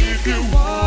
if you want.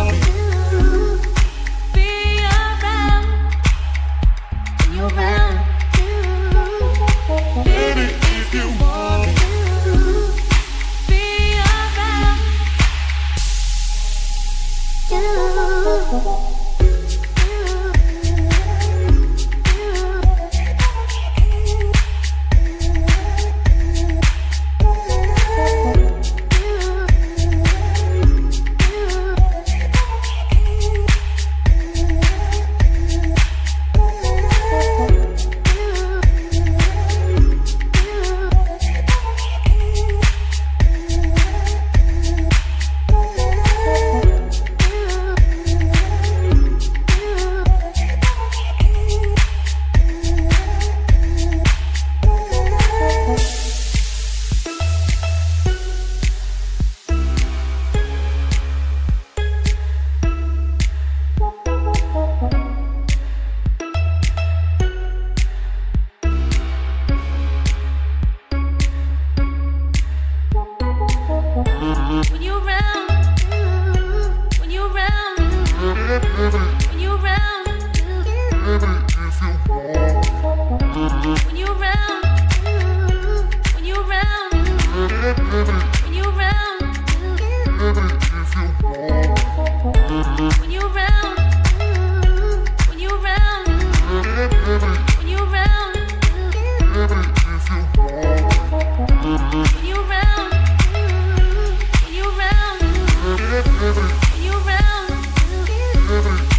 river.